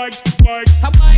work, work.